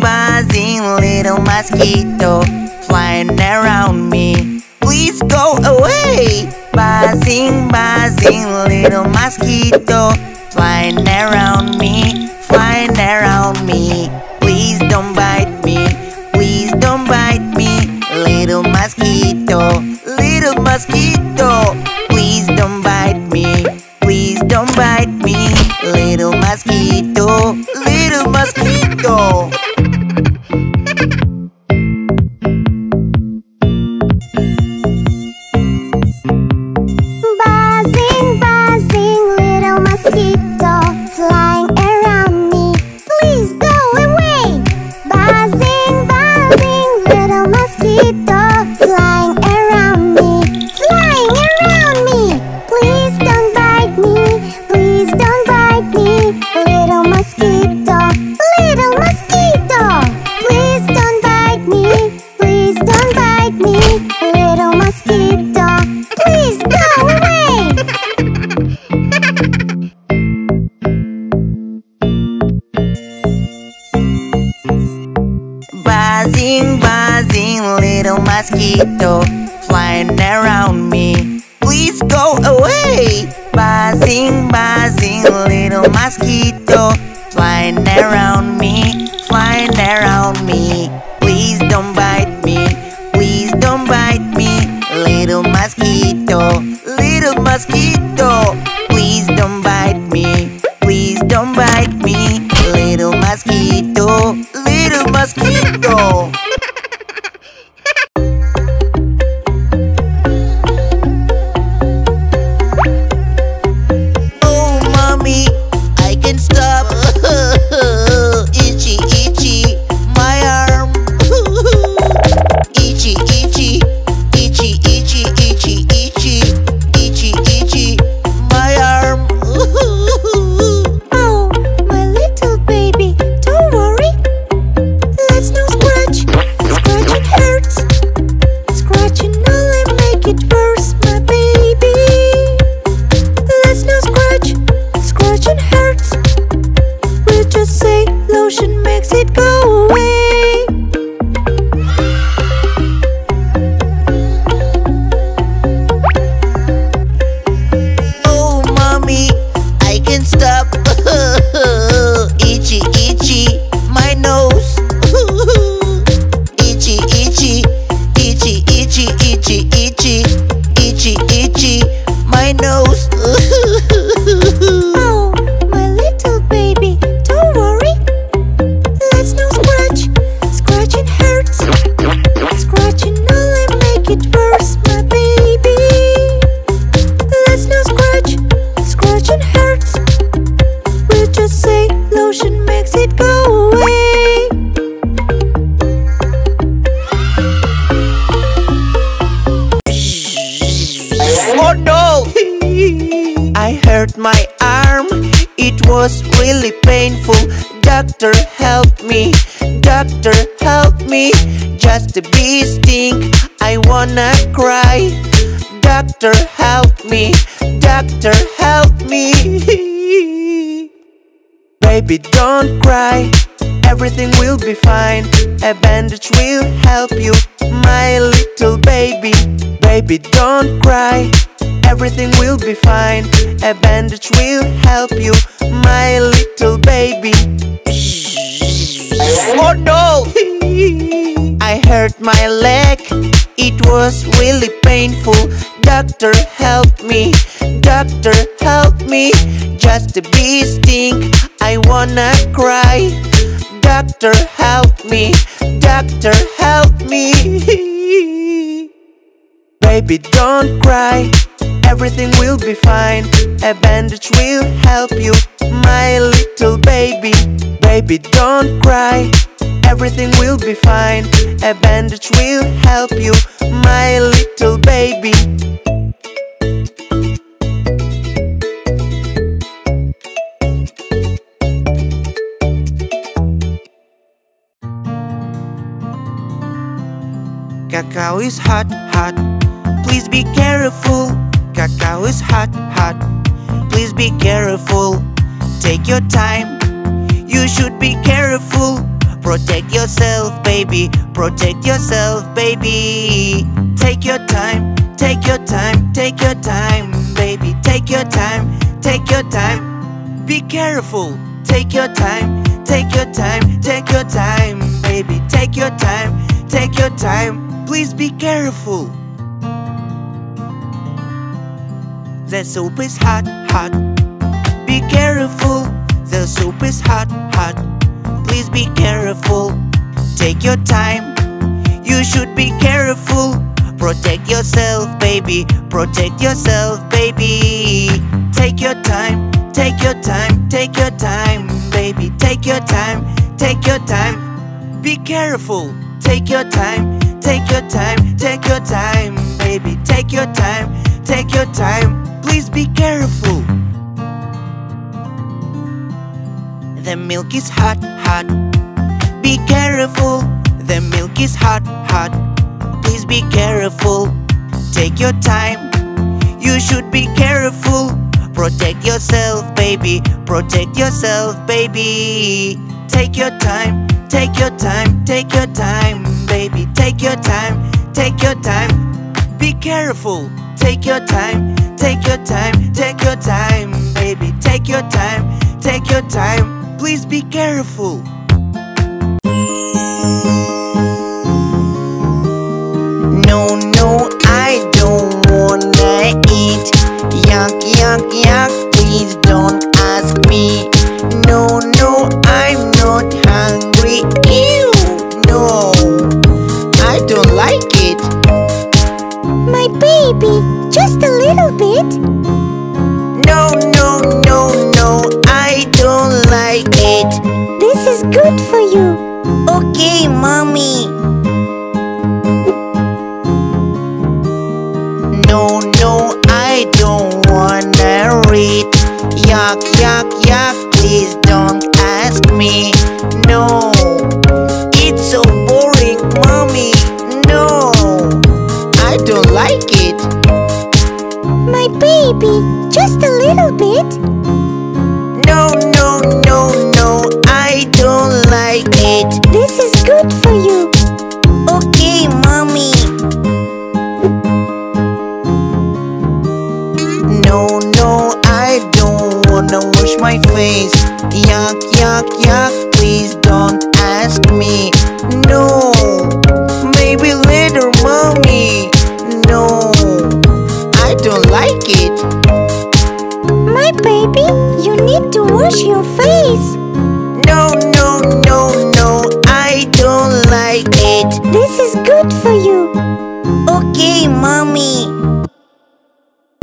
buzzing, little mosquito flying around me. Please go away. Buzzing, buzzing, little mosquito flying around me, flying around me. Please don't bite me, please don't bite me, little mosquito, little mosquito. Mosquito flying around me. Please go away. Buzzing, buzzing, little mosquito flying around me, flying around me. Please don't bite me. Please don't bite me, little mosquito, little mosquito. Itchy, itchy, itchy, my nose. It was really painful. Doctor, help me. Doctor, help me. Just a bee sting. I wanna cry. Doctor, help me. Doctor, help me. Baby, don't cry. Everything will be fine. A bandage will help you, my little baby. Baby, don't cry. Everything will be fine. A bandage will help you, my little baby. Oh no! I hurt my leg. It was really painful. Doctor, help me. Doctor, help me. Just a bee sting. I wanna cry. Doctor, help me. Doctor, help me. Baby, don't cry. Everything will be fine. A bandage will help you, my little baby. Baby, don't cry. Everything will be fine. A bandage will help you, my little baby. Cacao is hot, hot. Be careful. Cacao is hot, hot. Please be careful. Take your time. You should be careful. Protect yourself, baby. Protect yourself, baby. Take your time, take your time, take your time, baby. Take your time, take your time. Be careful. Take your time, take your time, take your time, baby. Take your time, take your time. Please be careful. The soup is hot, hot. Be careful. The soup is hot, hot. Please be careful. Take your time. You should be careful. Protect yourself, baby. Protect yourself, baby. Take your time. Take your time. Take your time, baby. Take your time. Take your time. Be careful. Take your time. Take your time. Take your time, baby. Take your time. Take your time. Please be careful. The milk is hot, hot. Be careful. The milk is hot, hot. Please be careful. Take your time. You should be careful. Protect yourself, baby. Protect yourself, baby. Take your time. Take your time. Take your time, baby. Take your time. Take your time. Be careful. Take your time. Take your time. Take your time, baby. Take your time. Take your time. Please be careful. No, no, I don't wanna eat. Yuck, yuck, yuck, please don't ask me.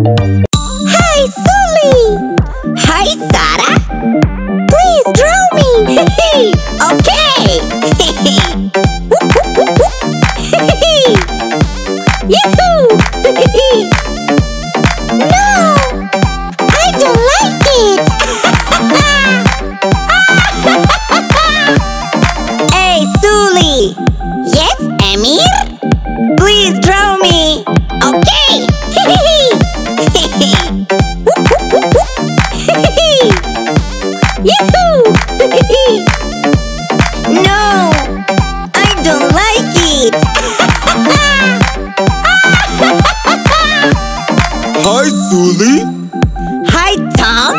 Hi, Sully! Hi, Sarah. Please draw me. okay. Yahoo! no! I don't like it! Hi, Sully. Hi, Tom.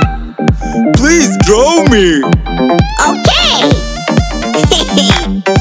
Please draw me. Okay.